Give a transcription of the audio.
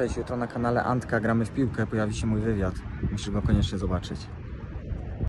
Cześć, jutro na kanale Antka gramy w piłkę, pojawi się mój wywiad. Musisz go koniecznie zobaczyć.